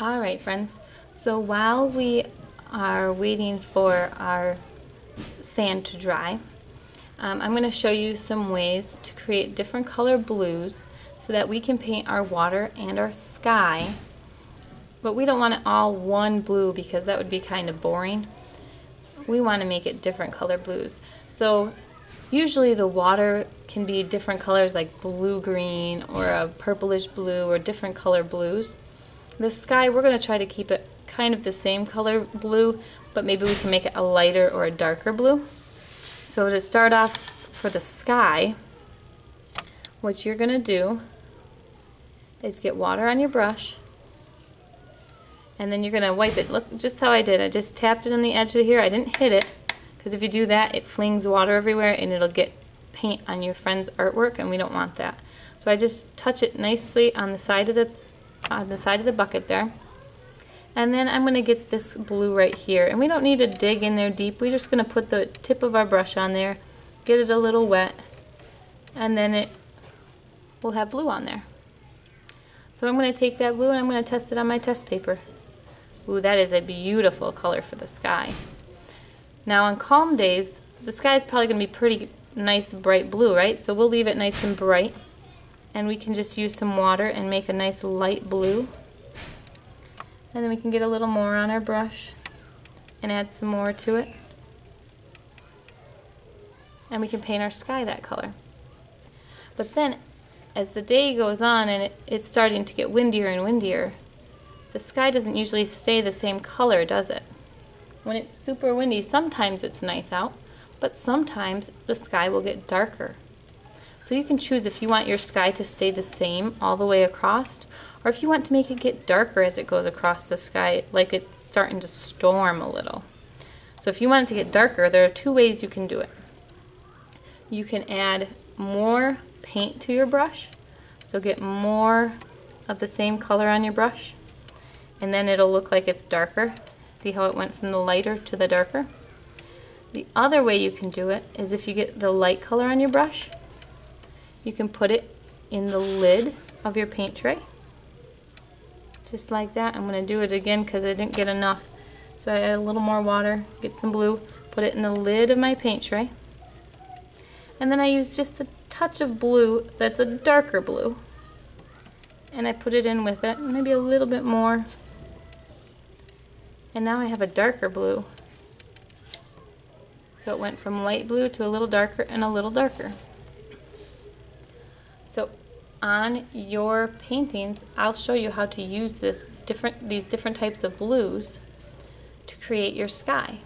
All right, friends. So while we are waiting for our sand to dry, um, I'm going to show you some ways to create different color blues so that we can paint our water and our sky. But we don't want it all one blue because that would be kind of boring. We want to make it different color blues. So usually the water can be different colors like blue-green or a purplish blue or different color blues. The sky, we're going to try to keep it kind of the same color blue, but maybe we can make it a lighter or a darker blue. So to start off for the sky, what you're going to do is get water on your brush, and then you're going to wipe it. Look just how I did. I just tapped it on the edge of here. I didn't hit it, because if you do that, it flings water everywhere, and it'll get paint on your friend's artwork, and we don't want that. So I just touch it nicely on the side of the on the side of the bucket there. And then I'm going to get this blue right here. And we don't need to dig in there deep. We're just going to put the tip of our brush on there, get it a little wet, and then it will have blue on there. So I'm going to take that blue and I'm going to test it on my test paper. Ooh, that is a beautiful color for the sky. Now on calm days, the sky is probably going to be pretty nice bright blue, right? So we'll leave it nice and bright and we can just use some water and make a nice light blue. And then we can get a little more on our brush and add some more to it. And we can paint our sky that color. But then as the day goes on and it, it's starting to get windier and windier the sky doesn't usually stay the same color does it? When it's super windy sometimes it's nice out but sometimes the sky will get darker so you can choose if you want your sky to stay the same all the way across, or if you want to make it get darker as it goes across the sky, like it's starting to storm a little. So if you want it to get darker, there are two ways you can do it. You can add more paint to your brush, so get more of the same color on your brush, and then it'll look like it's darker. See how it went from the lighter to the darker? The other way you can do it is if you get the light color on your brush, you can put it in the lid of your paint tray. Just like that. I'm going to do it again because I didn't get enough. So I add a little more water, get some blue, put it in the lid of my paint tray. And then I use just a touch of blue that's a darker blue. And I put it in with it, maybe a little bit more. And now I have a darker blue. So it went from light blue to a little darker and a little darker. On your paintings, I'll show you how to use this different these different types of blues to create your sky.